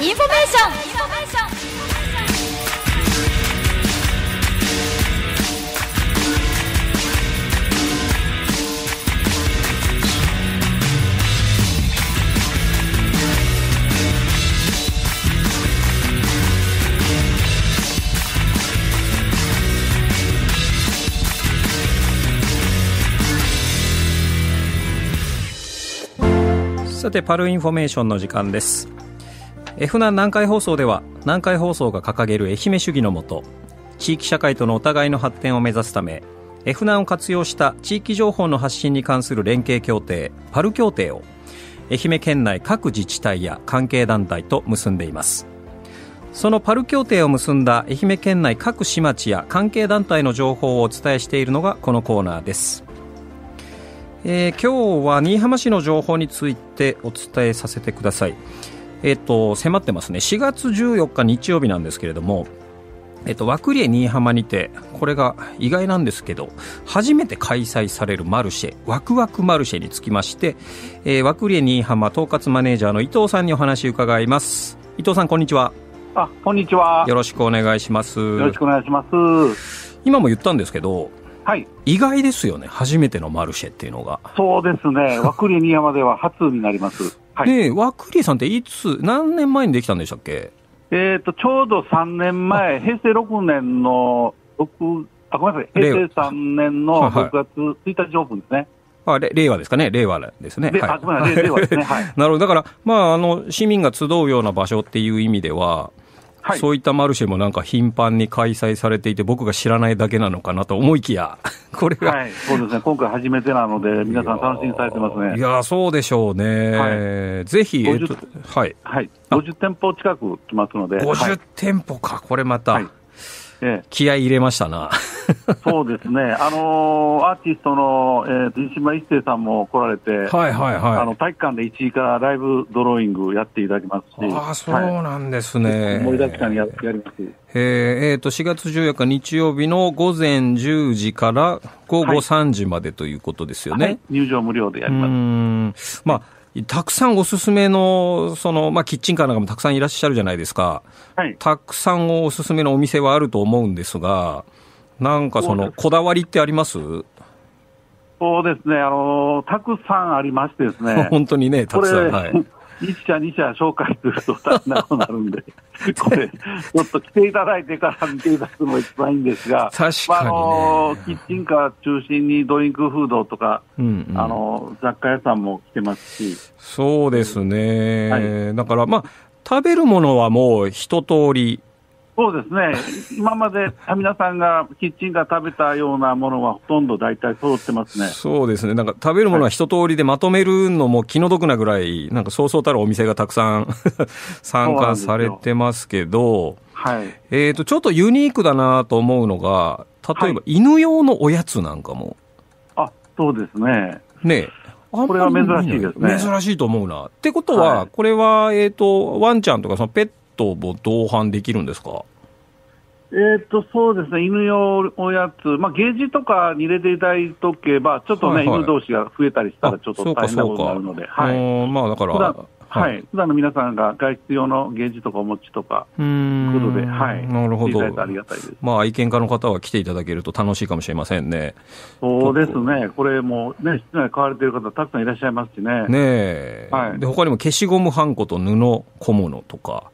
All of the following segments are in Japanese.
インフォメーション。さてパルインフォメーションの時間です。F 南南海放送では南海放送が掲げる愛媛主義のもと地域社会とのお互いの発展を目指すため F 南を活用した地域情報の発信に関する連携協定パル協定を愛媛県内各自治体や関係団体と結んでいますそのパル協定を結んだ愛媛県内各市町や関係団体の情報をお伝えしているのがこのコーナーですえー今日は新居浜市の情報についてお伝えさせてください。えっ、と、迫ってますね。4月14日日曜日なんですけれども、えっ、と、和栗江新居浜にて、これが意外なんですけど、初めて開催されるマルシェ、ワクワクマルシェにつきまして、えー和栗江新居浜統括マネージャーの伊藤さんにお話を伺います。伊藤さん、こんにちは。あ、こんにちは。よろしくお願いします。よろしくお願いします。今も言ったんですけど、はい。意外ですよね。初めてのマルシェっていうのが。そうですね。和栗新山では初になります。はい。で、和栗さんっていつ、何年前にできたんでしたっけ？えっ、と、ちょうど3年前、平成6年の6、あ、ごめんなさい。平成3年のはいはい6月1日オープンですね。あれ令和ですかね令和ですね。で、あ、ごめんなさい。令和ですね。はい。なるほど。だから、まあ、あの、市民が集うような場所っていう意味では、はい。そういったマルシェもなんか頻繁に開催されていて、僕が知らないだけなのかなと思いきや、これが、はい。そうですね。今回初めてなので、皆さん楽しみにされてますね。いやー、そうでしょうね。ぜひ、えっと、はい。はい。50店舗近く来ますので。はい50店舗か、これまた、気合い入れましたな。え、そうですね。あのーアーティストの、えーと、西島一生さんも来られて、はいはいはい。あの体育館で1時からライブドローイングやっていただきますし、ああ、そうはいなんですね。盛りだくさんにややります。えーえーと、4月14日日曜日の午前10時から午後はい3時までということですよね。はい、入場無料でやうります。まあ、たくさんおすすめの、その、まあ、キッチンカーなんかもたくさんいらっしゃるじゃないですか。はい。たくさんおすすめのお店はあると思うんですが、なんかその、こだわりってあります？そうですね、あのーたくさんありましてですね、本当にね、たくさん。はい。1社、2社紹介すると大変なことになるんで、これ、ちょっと来ていただいてから見ていただくのが一番いいんですが、確かにね。まああのーキッチンカー中心にドリンクフードとか、うんうん。あのー雑貨屋さんも来てますし、そうですね。はだから、まあ、食べるものはもう一通り、そうですね、今まで皆さんがキッチンカー食べたようなものはほとんど大体揃ってますね。そうですね。なんか食べるものは一通りでまとめるのも気の毒なぐらい、なんかそうそうたるお店がたくさん 参加されてますけど、はい。えっ、と、ちょっとユニークだなと思うのが、例えば犬用のおやつなんかも、あ、そうですね。ねこれは珍しいですね珍しいと思うな。ってことは、はいこれは、えっ、と、ワンちゃんとかそのペットも同伴できるんですか？えっ、と、そうですね、犬用おやつ、まあ、ゲージとかに入れていただいとけば、ちょっとね、はいはい犬同士が増えたりしたら、ちょっと大変な。ことになるので、はい。まあだから、はい、普段の皆さんが外出用のゲージとかお持ちとか、うーん。ことで、はい。なるほどありがたいです。まあ愛犬家の方は来ていただけると楽しいかもしれませんね。そうですね、これもね、室内買われてる方、たくさんいらっしゃいますしね。ねえ。はいで、他にも消しゴムはんこと布小物とか、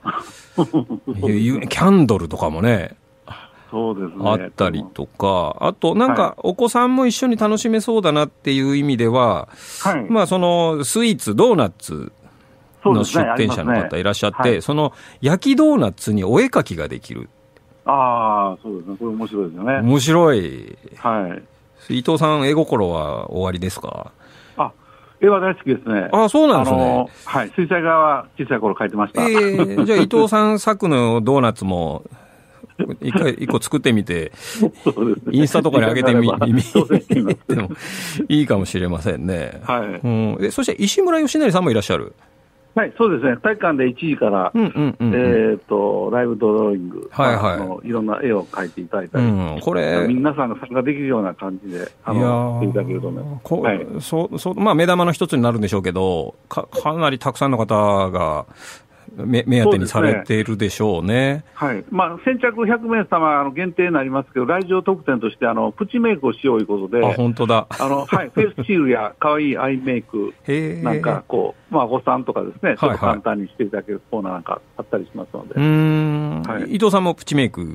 いうキャンドルとかもね、そうですね。あったりとか、あとなんかお子さんも一緒に楽しめそうだなっていう意味では、はい。まあそのスイーツ、ドーナツの出店者の方いらっしゃって、その焼きドーナツにお絵描きができる。ああ、そうですね。これ面白いですよね。面白い。はい。伊藤さん、絵心は終わりですか？あ、絵は大好きですね。あそうなんですね。のはい。水彩画は小さい頃描いてました。ええじゃあ伊藤さん作のドーナツも、一回、一個作ってみて、インスタとかに上げてみ、み、そうですねでもいいかもしれませんね。はい。うん。え、そして石村義成さんもいらっしゃる。はい、そうですね。体育館で1時から、うんうんうんうん。えっ、と、ライブドローイング、はいはいあのいろんな絵を描いていただいたり、うん、これ、皆さんが参加できるような感じで、あいやてい。こはいそう、そう、まあ目玉の一つになるんでしょうけど、か、かなりたくさんの方が、目目当てにされているでしょうね。はい。まあ、先着100名様あの限定になりますけど、来場特典として、あの、プチメイクをしようということで、あ、本当だ。あの、はい、フェイスシールや可愛いアイメイク。なんか、こう、まあ、お子さんとかですね、ちょっとはいはい簡単にしていただけるコーナーなんかあったりしますので。うーん、はい伊藤さんもプチメイク。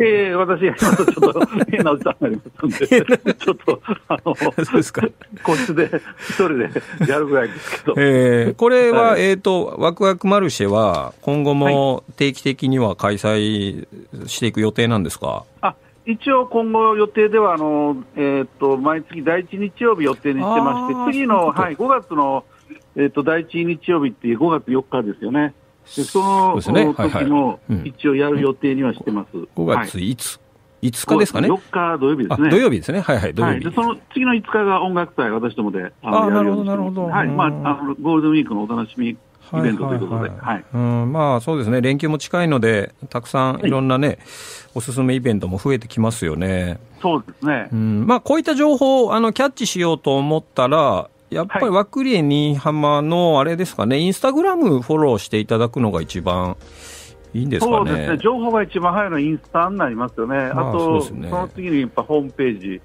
えー、私、今ちょっと変なおじさんになりますんで、ちょっと、あの、そうですか。個室で、一人でやるぐらいですけど。えー、これは、はいえっ、と、ワクワクマルシェは、今後も定期的には開催していく予定なんですか？あ一応、今後予定では、あのえー、と毎月第一日曜日予定にしてまして次の、はい、5月の、えー、と第一日曜日っていう5月4日ですよね。でそのそうですね。時はいはい。もうん。一応やる予定にはしてます。5月はい。5、5日ですかね？4日土曜日であ、すね。土曜日ですね。はいはい、土曜はい、その次の5日が音楽祭、私どもであのあーやるようにしてなるほどはい。まあ、あのゴールデンウィークのお楽しみイベントということで、はいうん、まあそうですね、連休も近いので、たくさんいろんなね、おすすめイベントも増えてきますよね。そうですね。う、ん、まあこういった情報をあのキャッチしようと思ったら、やっぱりはい。ワクリエ新居浜のあれですかね、インスタグラムフォローしていただくのが一番いいんですかね。そうですね、情報が一番早いのはインスタになりますよね、まああとそね。その次にやっぱホームページ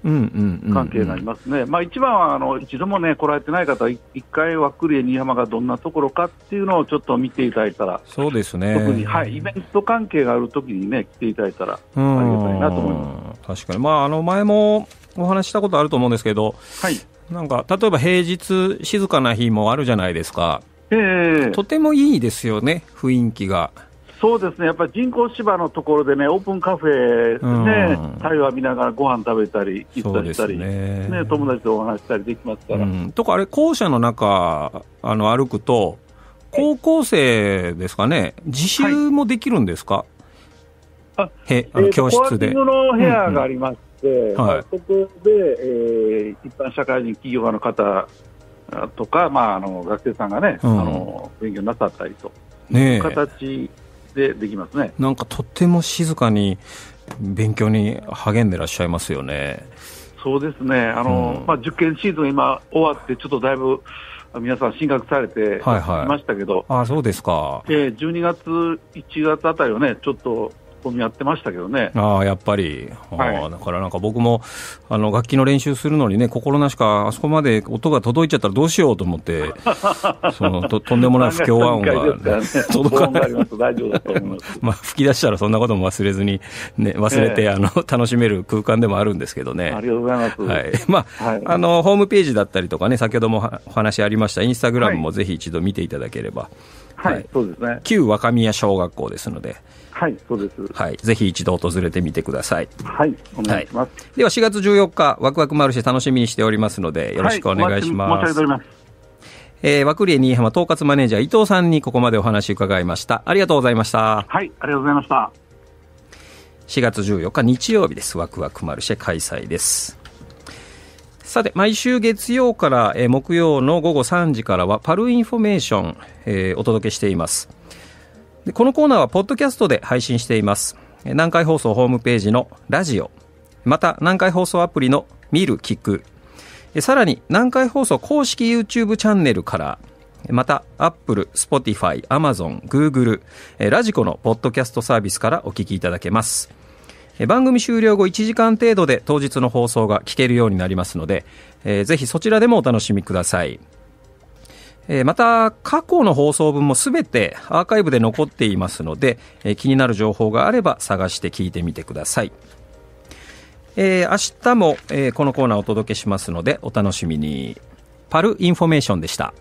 関係になりますね、まあ、一番はあの一度もね、来られてない方は、い一回、わっくりえ新居浜がどんなところかっていうのをちょっと見ていただいたら、そうですね。特に、はい、イベント関係があるときにね、来ていただいたら、うん。ありがたいなと思いま確かに。まああの前もお話ししたことあると思うんですけど、はい、なんか例えば平日静かな日もあるじゃないですか。ええ。とてもいいですよね、雰囲気が。そうですね、やっぱり人工芝のところでね、オープンカフェで、うん。太陽浴びながらご飯食べたり、行ったりしたり、そうですね。友達とお話ししたりできますから、うん、とか、あれ、校舎の中あの歩くと、高校生ですかね、自習もできるんですか、あへあの教室で。コワーの部屋がありまして、んはい。まあそこで、えー一般社会人、企業家の方とか、まあ、あの学生さんがね、うん。あの勉強なさったりと。ねえ。形でできますね。なんかとっても静かに勉強に励んでらっしゃいますよね。そうですね、あのうん。まあ、受験シーズン、今終わって、ちょっとだいぶ皆さん、進学されてはいはい。いましたけど、ああ、そうですか。えー12月、1月あたりはね、ちょっと混み合ってましたけどね。ああ、やっぱり。はいだからなんか僕も、あの、楽器の練習するのにね、心なしか、あそこまで音が届いちゃったらどうしようと思って、その、と、とんでもない不協和音が、ね届かない。ますと大丈夫だと思います。まあ、吹き出したらそんなことも忘れずに、ね、忘れて、ええあの、楽しめる空間でもあるんですけどね。ありがとうございます。はい。まあ、はいあの、ホームページだったりとかね、先ほどもはお話ありました、インスタグラムもぜひ一度見ていただければ、はい、はいそうですね。旧若宮小学校ですので、はい、そうです。はい。ぜひ一度訪れてみてください。はい、お願いします。では4月14日、ワクワクマルシェ楽しみにしておりますので、よろしくお願いしはます。申し上げております。えー、ワクリエ新居浜統括マネージャー伊藤さんにここまでお話伺いました。ありがとうございました。はい、ありがとうございました。4月14日日曜日です。ワクワクマルシェ開催です。さて、毎週月曜から、木曜の午後3時からはパルインフォメーション、えーお届けしています。このコーナーはポッドキャストで配信しています。南海放送ホームページのラジオ、また南海放送アプリの見る、聞く、さらに南海放送公式 YouTube チャンネルから、また、Apple、Spotify、Amazon、Google、ラジコのポッドキャストサービスからお聞きいただけます。番組終了後1時間程度で当日の放送が聞けるようになりますので、えーぜひそちらでもお楽しみください。えーまた、過去の放送分もすべてアーカイブで残っていますので、えー気になる情報があれば探して聞いてみてください。えー明日も、えーこのコーナーをお届けしますので、お楽しみに。パルインフォメーションでした。